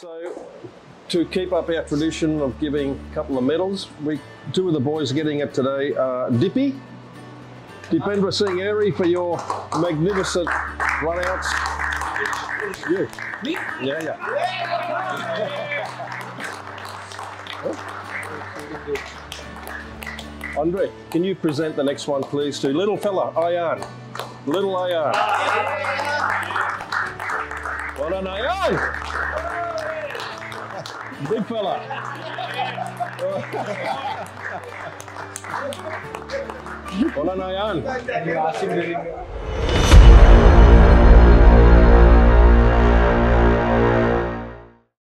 So, to keep up our tradition of giving a couple of medals, we two of the boys getting it today. are Dippy, Dipendra Singh Airee for your magnificent runouts. You. Me? Yeah, yeah. Andre, can you present the next one, please, to little fella, Aayan. Little Aayan. Well done, Aayan. Big fella. well done, Aayan.